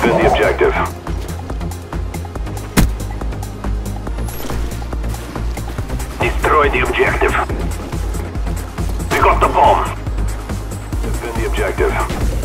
Defend the objective. Destroy the objective. We got the bomb. Defend the objective.